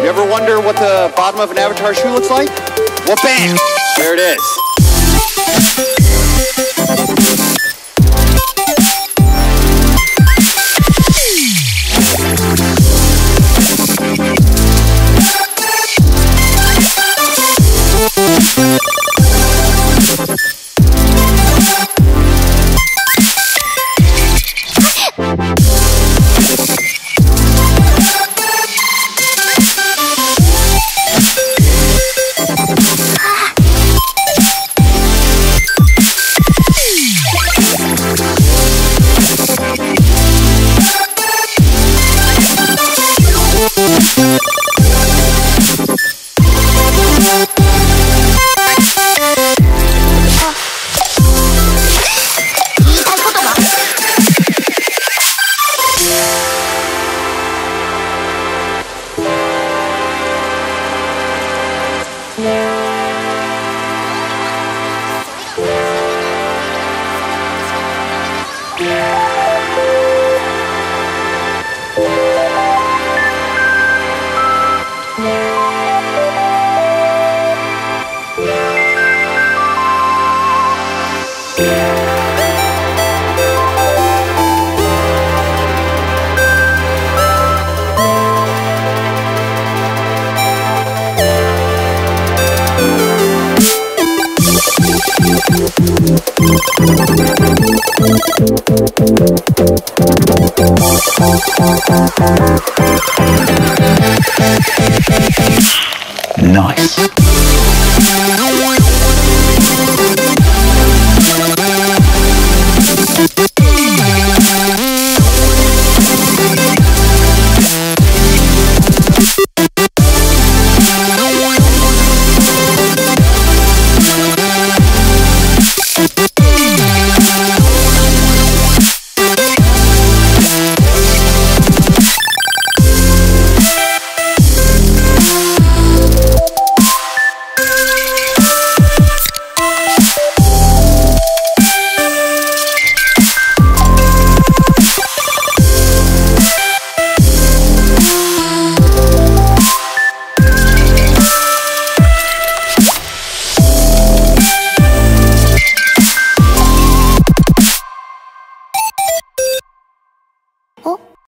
You ever wonder what the bottom of an Avatar shoe looks like? Well, bam! There it is. Yeah. Nice.